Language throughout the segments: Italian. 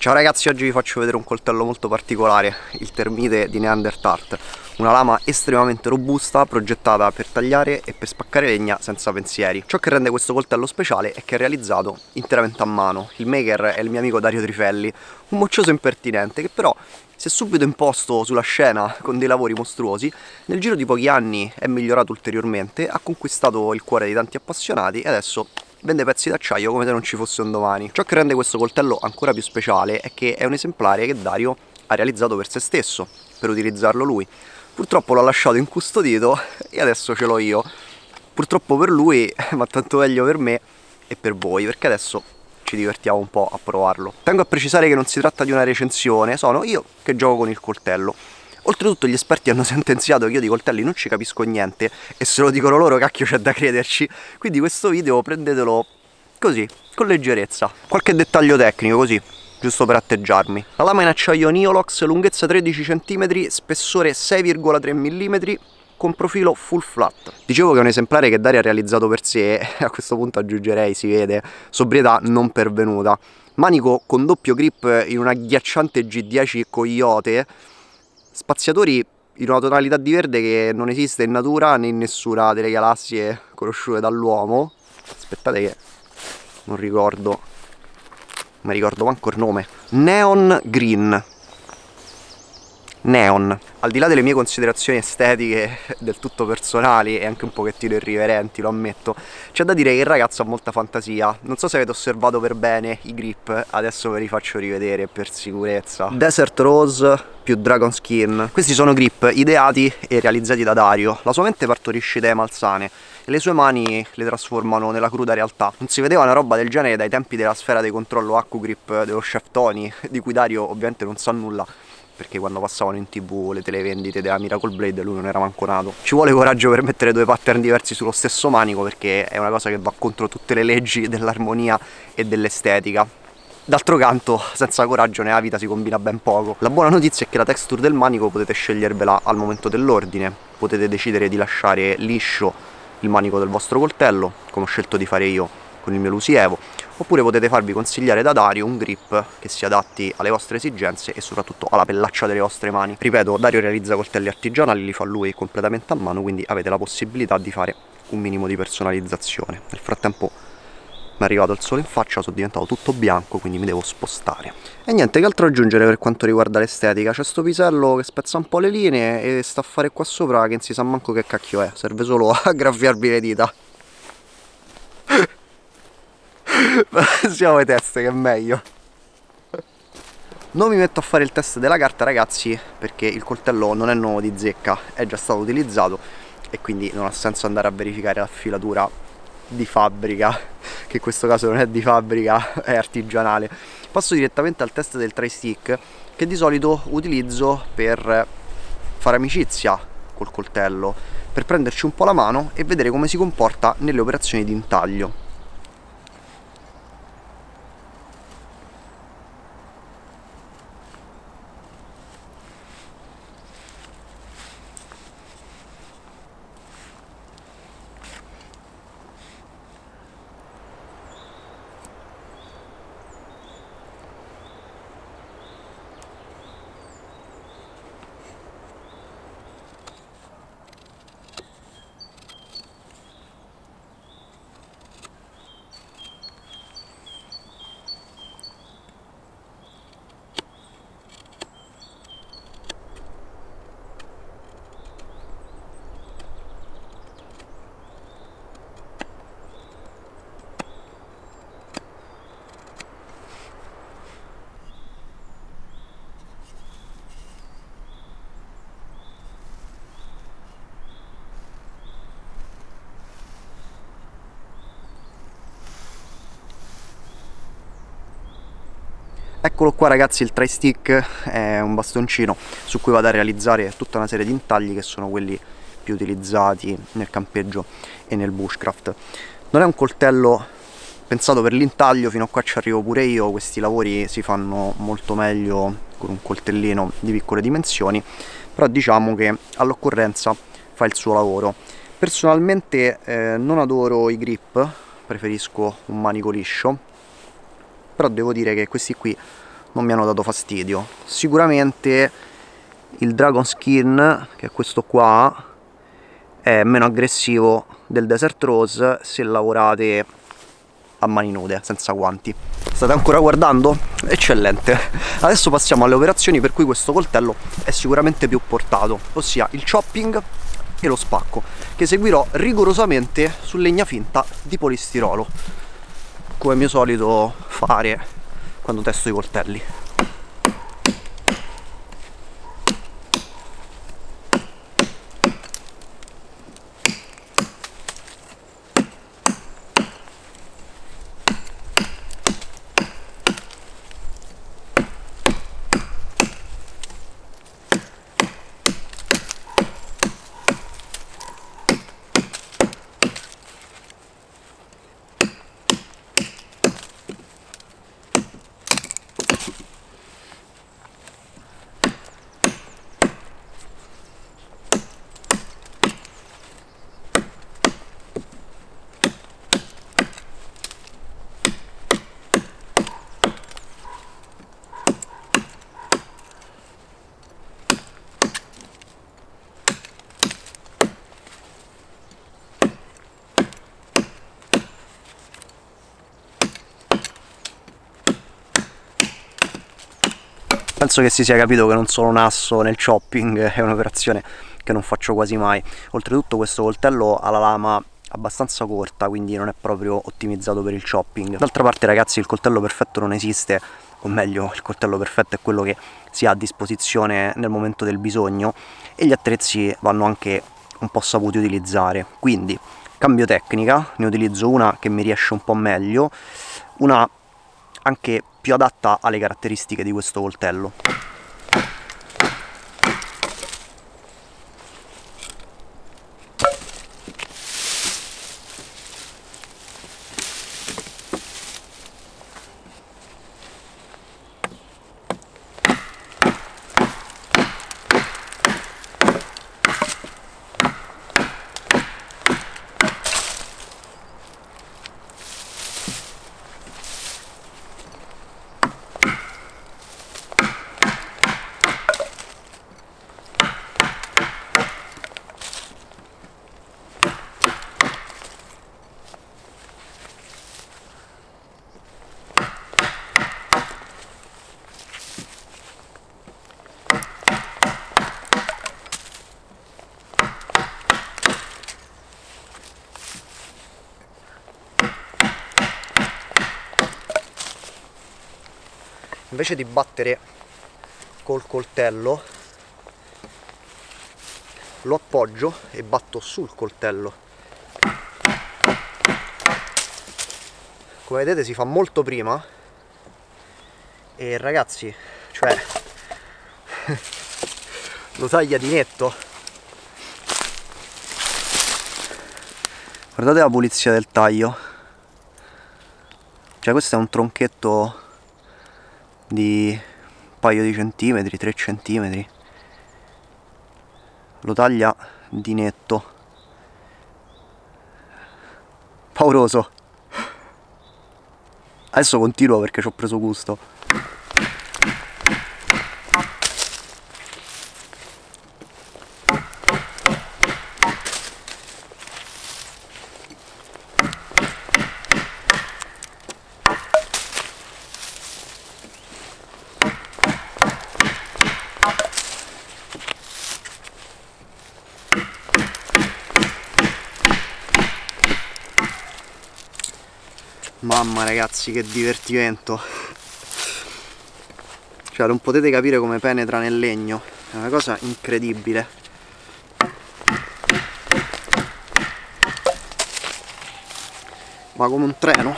Ciao ragazzi, oggi vi faccio vedere un coltello molto particolare, il termite di Neanderthal, una lama estremamente robusta, progettata per tagliare e per spaccare legna senza pensieri. Ciò che rende questo coltello speciale è che è realizzato interamente a mano. Il maker è il mio amico Dario Trifelli, un moccioso impertinente che però si è subito imposto sulla scena con dei lavori mostruosi, nel giro di pochi anni è migliorato ulteriormente, ha conquistato il cuore di tanti appassionati e adesso vende pezzi d'acciaio come se non ci fosse un domani. Ciò che rende questo coltello ancora più speciale è che è un esemplare che Dario ha realizzato per se stesso, per utilizzarlo lui. Purtroppo l'ha lasciato incustodito e adesso ce l'ho io. Purtroppo per lui, ma tanto meglio per me e per voi, perché adesso ci divertiamo un po' a provarlo. Tengo a precisare che non si tratta di una recensione, sono io che gioco con il coltello. Oltretutto gli esperti hanno sentenziato che io di coltelli non ci capisco niente e se lo dicono loro cacchio c'è da crederci. Quindi questo video prendetelo così, con leggerezza. Qualche dettaglio tecnico così, giusto per atteggiarmi. La lama in acciaio Niolox, lunghezza 13 cm, spessore 6,3 mm, con profilo full flat. Dicevo che è un esemplare che Daria ha realizzato per sé, a questo punto aggiungerei, si vede, sobrietà non pervenuta. Manico con doppio grip in una agghiacciante G10 Coyote, spaziatori in una tonalità di verde che non esiste in natura né in nessuna delle galassie conosciute dall'uomo. Aspettate che non ricordo, non mi ricordo manco il nome. Neon Green. Neon. Al di là delle mie considerazioni estetiche del tutto personali e anche un pochettino irriverenti, lo ammetto, c'è da dire che il ragazzo ha molta fantasia. Non so se avete osservato per bene i grip, adesso ve li faccio rivedere per sicurezza. Desert Rose più Dragon Skin. Questi sono grip ideati e realizzati da Dario. La sua mente partorisce idee malsane e le sue mani le trasformano nella cruda realtà. Non si vedeva una roba del genere dai tempi della sfera di controllo Accu Grip dello chef Tony, di cui Dario ovviamente non sa nulla perché quando passavano in tv le televendite della Miracle Blade lui non era manco nato. Ci vuole coraggio per mettere due pattern diversi sullo stesso manico perché è una cosa che va contro tutte le leggi dell'armonia e dell'estetica. D'altro canto, senza coraggio nella vita si combina ben poco. La buona notizia è che la texture del manico potete scegliervela al momento dell'ordine, potete decidere di lasciare liscio il manico del vostro coltello, come ho scelto di fare io con il mio Lusievo, oppure potete farvi consigliare da Dario un grip che si adatti alle vostre esigenze e soprattutto alla pellaccia delle vostre mani. Ripeto, Dario realizza coltelli artigianali, li fa lui completamente a mano, quindi avete la possibilità di fare un minimo di personalizzazione. Nel frattempo mi è arrivato il sole in faccia, sono diventato tutto bianco, quindi mi devo spostare. E niente, che altro aggiungere per quanto riguarda l'estetica? C'è sto pisello che spezza un po' le linee e sta a fare qua sopra che non si sa manco che cacchio è, serve solo a graffiarvi le dita. Siamo le teste che è meglio non mi metto a fare il test della carta ragazzi perché il coltello non è nuovo di zecca è già stato utilizzato e quindi non ha senso andare a verificare la filatura di fabbrica che in questo caso non è di fabbrica è artigianale. Passo direttamente al test del tri stick che di solito utilizzo per fare amicizia col coltello per prenderci un po' la mano e vedere come si comporta nelle operazioni di intaglio Eccolo qua ragazzi il tri-stick è un bastoncino su cui vado a realizzare tutta una serie di intagli che sono quelli più utilizzati nel campeggio e nel bushcraft. Non è un coltello pensato per l'intaglio, fino a qua ci arrivo pure io, questi lavori si fanno molto meglio con un coltellino di piccole dimensioni, però diciamo che all'occorrenza fa il suo lavoro. Personalmente eh, non adoro i grip, preferisco un manico liscio, però devo dire che questi qui non mi hanno dato fastidio sicuramente il Dragon Skin che è questo qua è meno aggressivo del Desert Rose se lavorate a mani nude, senza guanti. State ancora guardando? Eccellente! Adesso passiamo alle operazioni per cui questo coltello è sicuramente più portato, ossia il chopping e lo spacco, che seguirò rigorosamente su legna finta di polistirolo, come mio solito fare quando testo i coltelli. Penso che si sia capito che non sono un asso nel chopping, è un'operazione che non faccio quasi mai. Oltretutto questo coltello ha la lama abbastanza corta, quindi non è proprio ottimizzato per il chopping. D'altra parte ragazzi il coltello perfetto non esiste, o meglio il coltello perfetto è quello che si ha a disposizione nel momento del bisogno e gli attrezzi vanno anche un po' saputi utilizzare. Quindi cambio tecnica, ne utilizzo una che mi riesce un po' meglio, una anche più adatta alle caratteristiche di questo coltello. Invece di battere col coltello lo appoggio e batto sul coltello. Come vedete si fa molto prima. E ragazzi cioè lo taglia di netto guardate la pulizia del taglio. Cioè questo è un tronchetto di un paio di centimetri, 3 centimetri. Lo taglia di netto. Pauroso. Adesso continuo perché ci ho preso gusto Mamma ragazzi che divertimento. Cioè non potete capire come penetra nel legno. È una cosa incredibile. Ma come un treno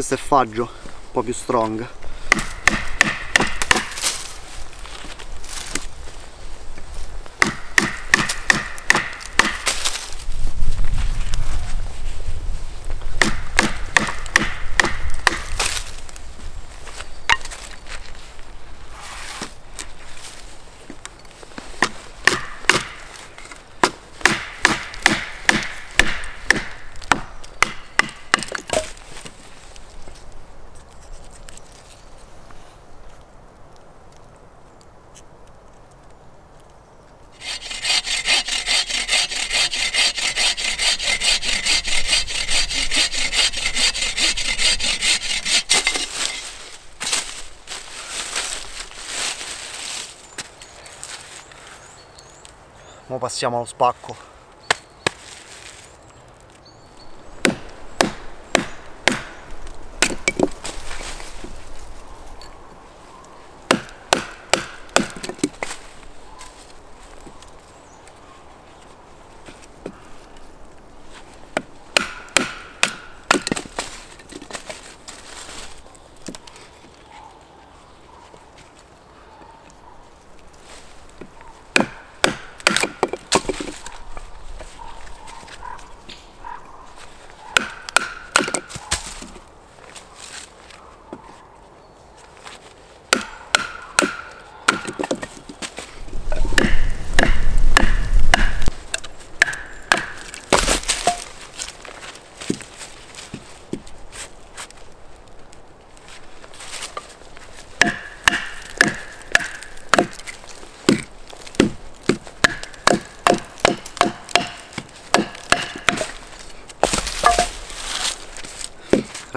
questo è faggio un po' più strong passiamo allo spacco.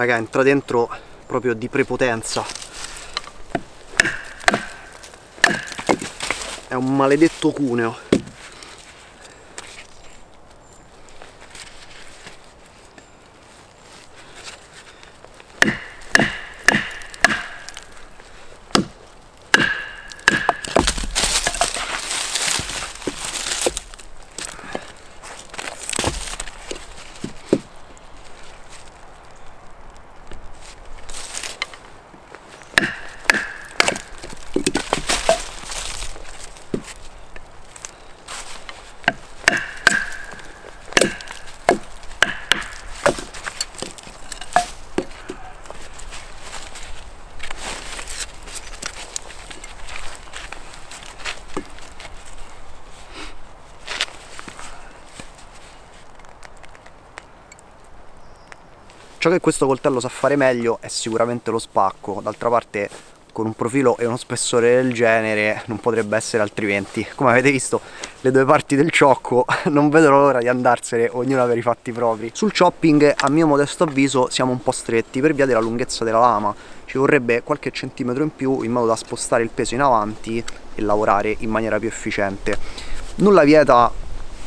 Raga entra dentro proprio di prepotenza è un maledetto cuneo Ciò che questo coltello sa fare meglio è sicuramente lo spacco, d'altra parte con un profilo e uno spessore del genere non potrebbe essere altrimenti. Come avete visto le due parti del ciocco non vedo l'ora di andarsene ognuna per i fatti propri. Sul chopping a mio modesto avviso siamo un po' stretti per via della lunghezza della lama, ci vorrebbe qualche centimetro in più in modo da spostare il peso in avanti e lavorare in maniera più efficiente. Nulla vieta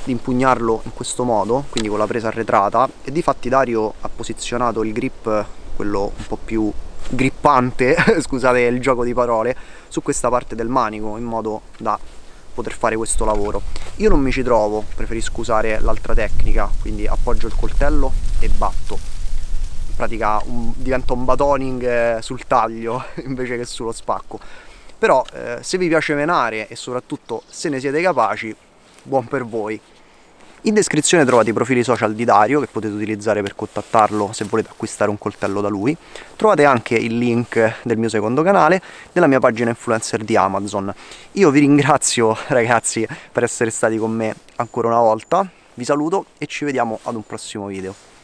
di impugnarlo in questo modo, quindi con la presa arretrata e di fatti Dario ha posizionato il grip, quello un po' più grippante, scusate il gioco di parole, su questa parte del manico in modo da poter fare questo lavoro. Io non mi ci trovo, preferisco usare l'altra tecnica, quindi appoggio il coltello e batto. In pratica un, diventa un batoning eh, sul taglio invece che sullo spacco. Però eh, se vi piace menare e soprattutto se ne siete capaci, buon per voi. In descrizione trovate i profili social di Dario che potete utilizzare per contattarlo se volete acquistare un coltello da lui. Trovate anche il link del mio secondo canale, della mia pagina influencer di Amazon. Io vi ringrazio ragazzi per essere stati con me ancora una volta, vi saluto e ci vediamo ad un prossimo video.